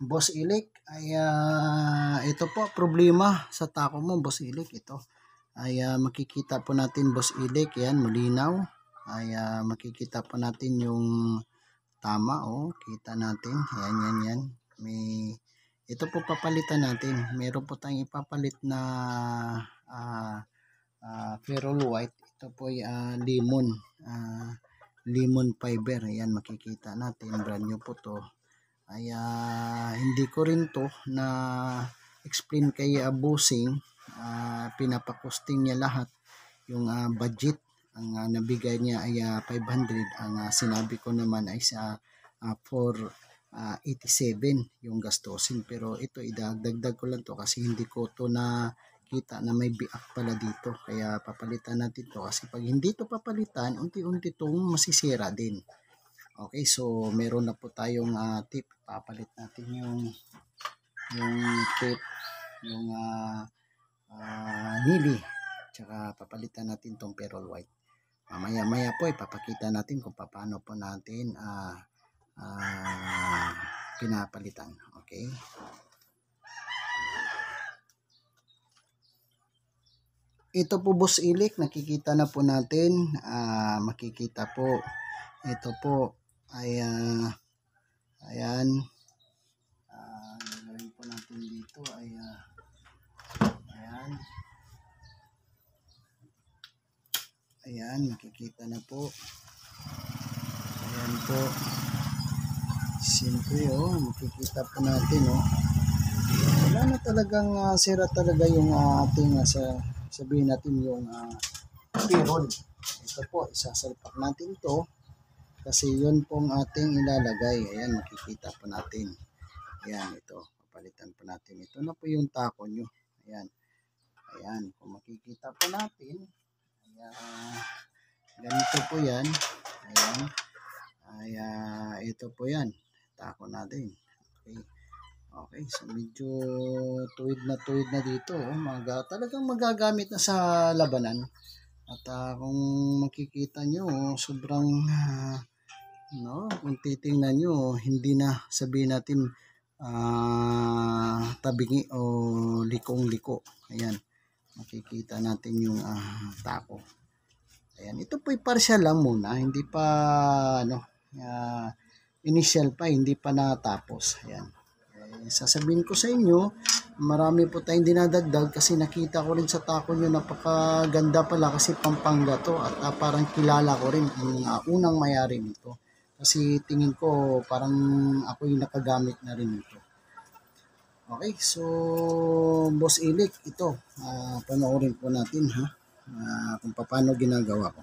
Boss Ilik, ay ah, ito po problema sa tako mo, Boss Ilik. Ito ay ah, makikita po natin, Boss Ilik, yan, malinaw. Ay ah, makikita po natin yung tama, oh, kita natin. Yan, yan, yan. May, ito po papalitan natin. Meron po tayong ipapalit na ah, ah, ferrule white. Ito po ay ah, lemon. ah, lemon fiber. Ayan, makikita natin. Brand new po to ay ah, hindi ko rin to na explain kay uh, Busing. Uh, pinapakosting niya lahat yung ah, budget. Ang ah, nabigay niya ay ah, 500 ang ah, sinabi ko naman ay sa ah, 487 yung gastusin. Pero ito idagdag ko lang to kasi hindi ko to na kita na may biak pala dito. Kaya papalitan natin to kasi pag hindi to papalitan unti-unti tong masisira din Okay, so meron na po tayong ah, tip. Papalit natin yung yung tip, yung ah ah, nili. Tsaka papalitan natin tong pearl white. Mamaya maya po ipapakita natin kung paano po natin ah ah, pinapalitan. Okay? Ito po boss ilik, nakikita na po natin. Ah, makikita po. Ito po ay ah, ayan. Ah, gagawin po natin dito ay ah, ayan. Ayan makikita na po. Ayan po. Simple oh makikita po natin oh. Wala na talagang ah, sira talaga yung ah, ating ah, sa sabihin natin yung uh, pirol ito po isasalpak natin to kasi yun pong ating ilalagay. Ayan, makikita po natin. Ayan, ito. Papalitan po natin. Ito na po yung tako nyo. Ayan. Ayan, kung makikita po natin. Ayan. Ganito po yan. Ayan. Ayan, ito po yan. Tako natin. Okay. Okay, so medyo tuwid na tuwid na dito. Oh. Maga, talagang magagamit na sa labanan. At uh, kung makikita nyo, sobrang uh, no, kung titingnan nyo, hindi na sabihin natin uh, tabingi o likong-liko. Ayan, makikita natin yung uh, tako. Ayan, ito po'y partial lang muna, hindi pa, ano, uh, initial pa, hindi pa natapos. Ayan. Eh, sasabihin ko sa inyo, marami po tayong dinadagdag kasi nakita ko rin sa tako nyo napakaganda pala kasi Pampanga to at uh, parang kilala ko rin ang uh, unang mayari nito kasi tingin ko parang ako yung nakagamit na rin ito. Okay so boss ilik ito uh, panoorin po natin ha? Uh, kung paano ginagawa ko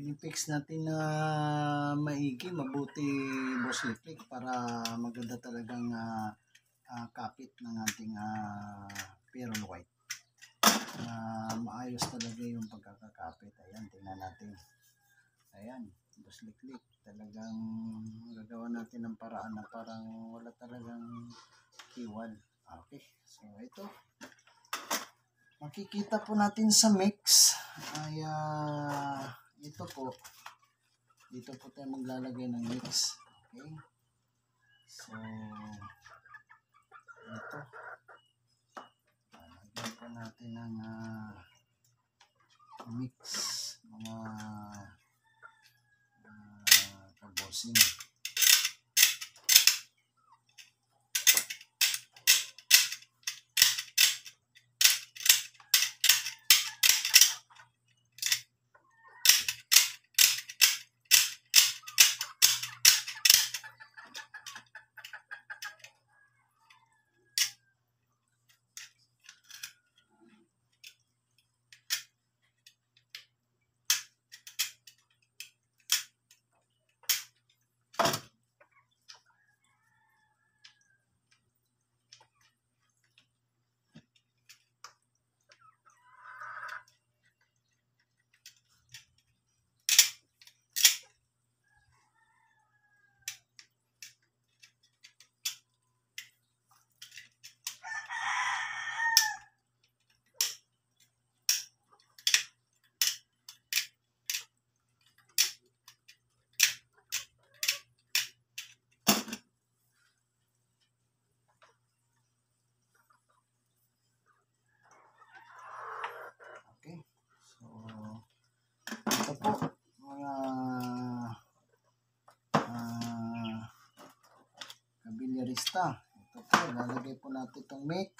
pinipix natin na maigi, mabuti boss Liklik para maganda talagang ah, ah, kapit ng ating uh, pearl white. Ah, maayos talaga yung pagkakakapit. Ayan, tingnan natin. Ayan, boss Liklik. Talagang gagawa natin ng paraan na parang wala talagang kiwal. Okay, so ito. Makikita po natin sa mix ay ah, ito po. Dito po tayo maglalagay ng mix. Okay. So, ito. Lagyan po natin ng ah, mix. Mga uh, kabosing. Okay. So, ito po, mga ah kabilyarista. Ito po, lalagay po natin itong mix.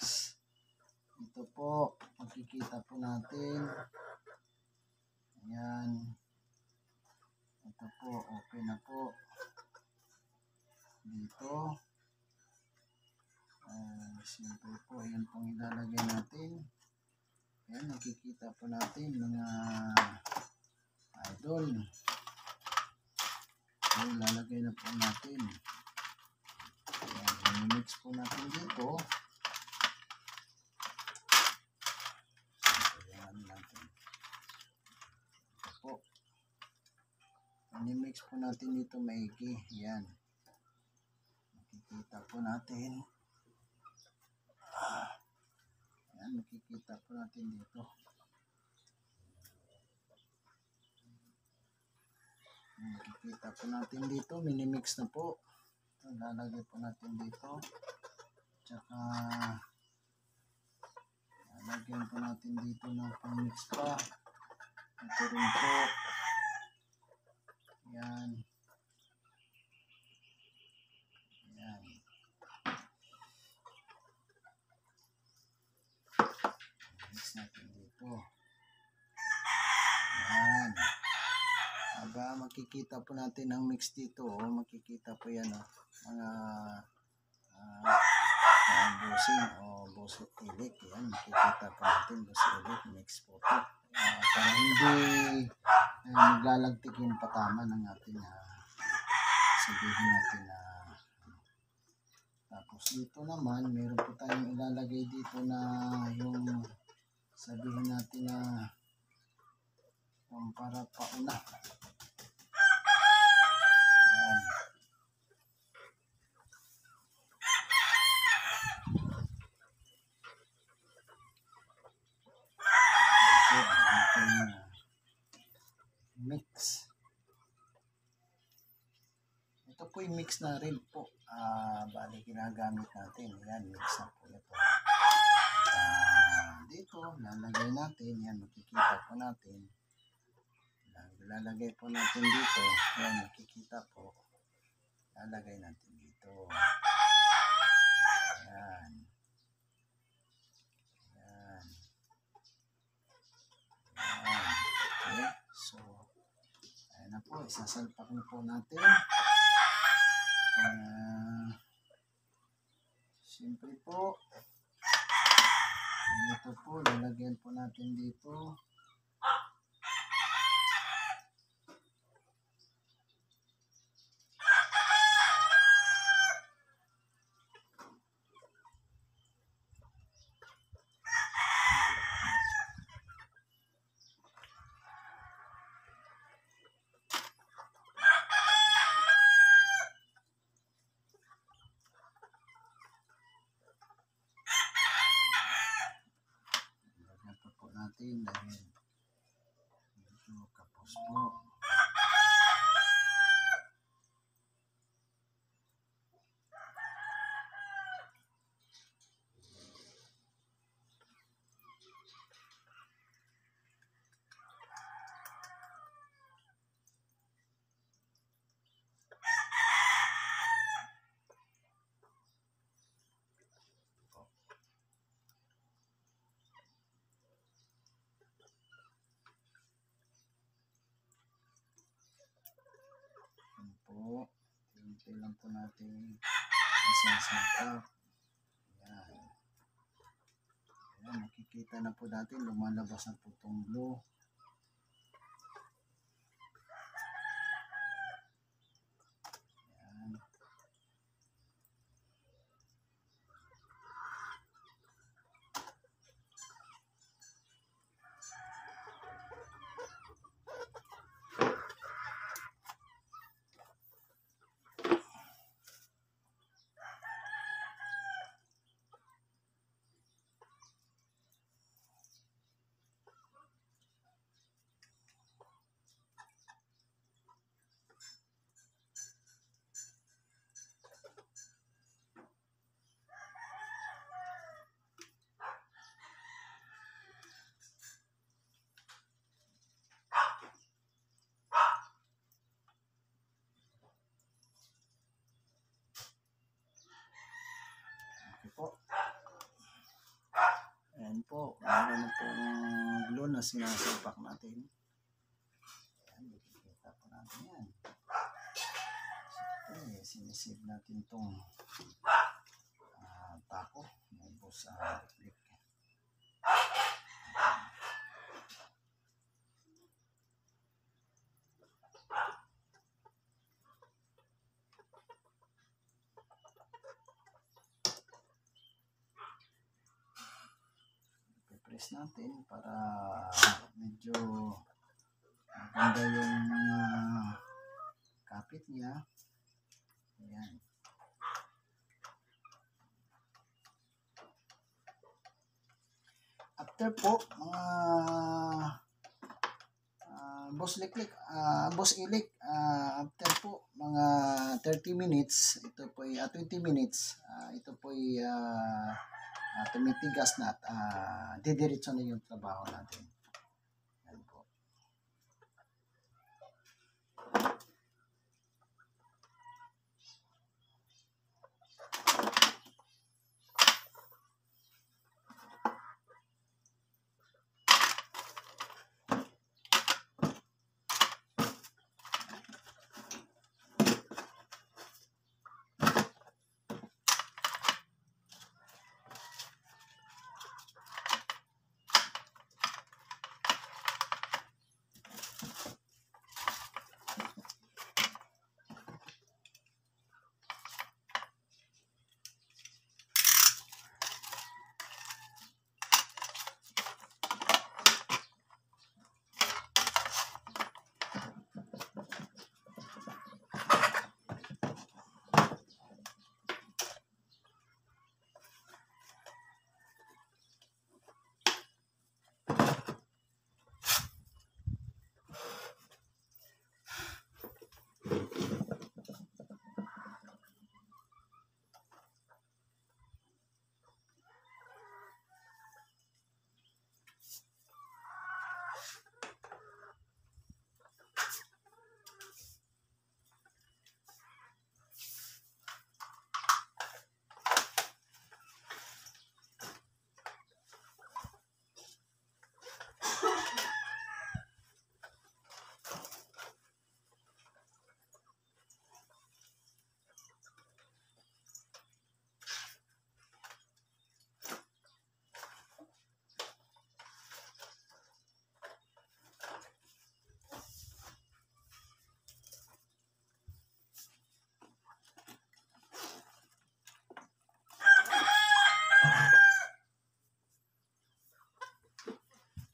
Ito po, makikita po natin. Ayan. Ito po, okay na po. Dito. Uh, simple po, ayan pong ilalagay natin. Ayan, nakikita po natin mga idol. Ayan, lalagay na po natin. Ayan, mix po natin dito. Ayan natin. Ito po. mix po natin dito maigi. Ayan. Nakikita po natin. Ayan, makikita po natin dito. Makikita po natin dito, minimix na po. Ito, lalagay po natin dito. Tsaka, lalagyan po natin dito ng pang-mix pa. Ito rin po. Ayan. Ayan. mix natin dito. Ayan. Aba, makikita po natin ang mix dito. Oh. Makikita po yan. Oh. Mga uh, uh, busing o oh, buso ilik. Yan, makikita po natin buso ilik. Mix po ito. Uh, para hindi uh, maglalagtik yung patama ng ating uh, sabihin natin na uh, tapos dito naman, meron po tayong ilalagay dito na yung sabihin natin na yung para pauna. Ayan. Ito ang ating uh, mix. Ito po yung mix na rin po. Ah, bali ginagamit natin. Yan, mix na po ito. Ah, dito, lalagay natin. Yan, makikita po natin. Lalagay po natin dito. Yan, makikita po. Lalagay natin dito. Yan. Yan. Yan. Okay. So, ayan na po. Isasalpak na po natin. Uh, Siyempre po, dito po, lalagyan po natin dito. Tapos po. Yan po. Hintay lang po natin isasangkap. Yan. Yan, makikita na po natin lumalabas na po itong blue. Yan. Okay po. Ayan po. Meron na pong glue na sinasapak natin. Ayan, makikita po natin yan. Siyempre, sinisave natin itong ah, tako. May boss clip. Press natin para medyo maganda yung mga kapit niya. Ayan. After po, mga ah, boss liklik, ah, boss ilik, ah, after po mga 30 minutes, ito po ay ah, 20 minutes, ah, ito po ay ah, ah, tumitigas na at ah, didiretso na yung trabaho natin. Yan po.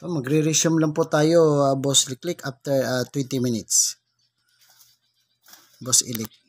So, magre-resume lang po tayo, ah, Boss Liklik, after ah, 20 minutes. Boss Ilik.